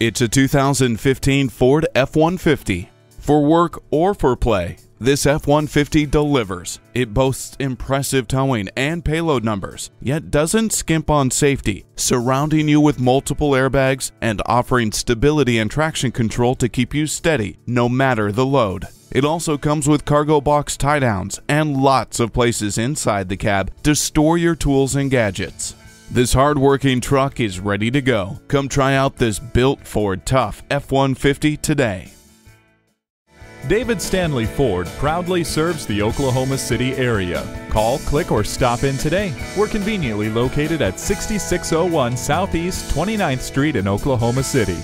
It's a 2015 Ford F-150. For work or for play, this F-150 delivers. It boasts impressive towing and payload numbers, yet doesn't skimp on safety, surrounding you with multiple airbags and offering stability and traction control to keep you steady no matter the load. It also comes with cargo box tie downs and lots of places inside the cab to store your tools and gadgets. This hard-working truck is ready to go. Come try out this built Ford Tough F-150 today. David Stanley Ford proudly serves the Oklahoma City area. Call, click, or stop in today. We're conveniently located at 6601 Southeast 29th Street in Oklahoma City.